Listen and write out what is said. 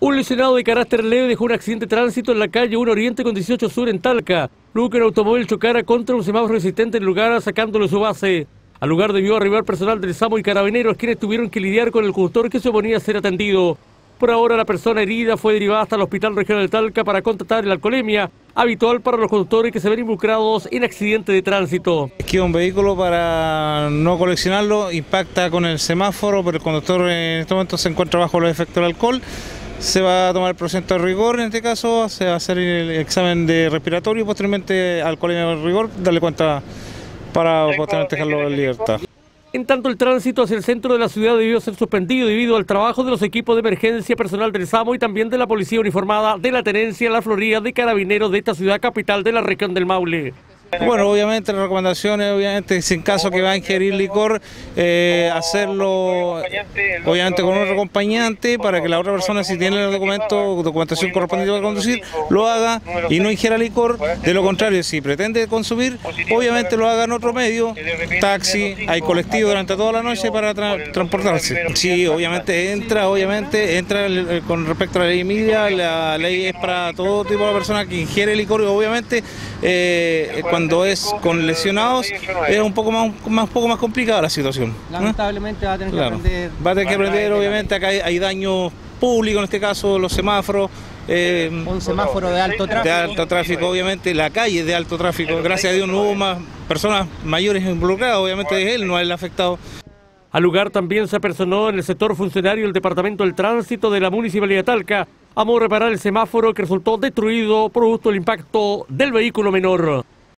Un lesionado de carácter leve dejó un accidente de tránsito en la calle 1 Oriente con 18 Sur en Talca, luego que un automóvil chocara contra un semáforo resistente en el lugar sacándolo su base. Al lugar debió arribar personal del SAMO y carabineros quienes tuvieron que lidiar con el conductor que se oponía a ser atendido. Por ahora la persona herida fue derivada hasta el Hospital Regional de Talca para contratar la alcoholemia, habitual para los conductores que se ven involucrados en accidentes de tránsito. Es que un vehículo para no coleccionarlo impacta con el semáforo, pero el conductor en este momento se encuentra bajo los efectos del alcohol se va a tomar el procedimiento de rigor en este caso, se va a hacer el examen de respiratorio y posteriormente al colegio de rigor darle cuenta para posteriormente dejarlo en libertad. En tanto, el tránsito hacia el centro de la ciudad debió ser suspendido debido al trabajo de los equipos de emergencia personal del SAMO y también de la Policía Uniformada de la Tenencia La Florida de Carabineros de esta ciudad capital de la región del Maule. Bueno, obviamente las recomendaciones, obviamente, si en caso que va a ingerir licor, eh, hacerlo obviamente con otro acompañante para que la otra persona, si tiene el documento, documentación correspondiente para conducir, lo haga y no ingiera licor. De lo contrario, si pretende consumir, obviamente lo haga en otro medio, taxi, hay colectivo durante toda la noche para transportarse. Sí, obviamente entra, obviamente entra con respecto a la ley media, la ley es para todo tipo de personas que ingiere licor y obviamente eh, cuando es con lesionados es un poco más, más, poco más complicada la situación. Lamentablemente va a tener que aprender. Va a tener que aprender, obviamente, acá hay, daño público en este caso, los semáforos. Eh, un semáforo de alto tráfico. De alto tráfico, obviamente, la calle es de alto tráfico. Gracias a Dios no hubo más personas mayores involucradas, obviamente es él, no es el afectado. Al lugar también se apersonó en el sector funcionario del Departamento del Tránsito de la Municipalidad de Talca, a reparar el semáforo que resultó destruido producto del impacto del vehículo menor.